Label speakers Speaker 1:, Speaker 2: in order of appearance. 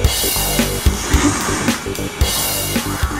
Speaker 1: フフフフ。